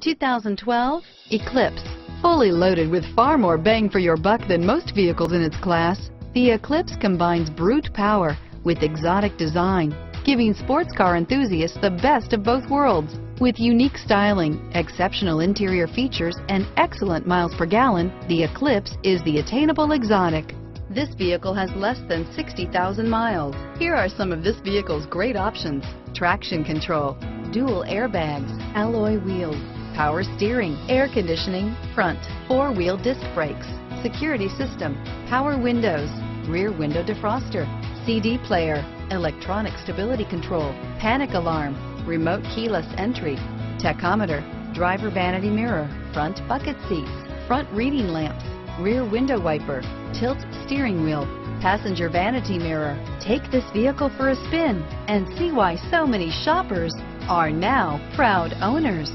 2012 Eclipse. Fully loaded with far more bang for your buck than most vehicles in its class, the Eclipse combines brute power with exotic design, giving sports car enthusiasts the best of both worlds. With unique styling, exceptional interior features, and excellent miles per gallon, the Eclipse is the attainable exotic. This vehicle has less than 60,000 miles. Here are some of this vehicle's great options. Traction control, dual airbags, alloy wheels, power steering, air conditioning, front, four-wheel disc brakes, security system, power windows, rear window defroster, CD player, electronic stability control, panic alarm, remote keyless entry, tachometer, driver vanity mirror, front bucket seats, front reading lamps, rear window wiper, tilt steering wheel, passenger vanity mirror. Take this vehicle for a spin and see why so many shoppers are now proud owners.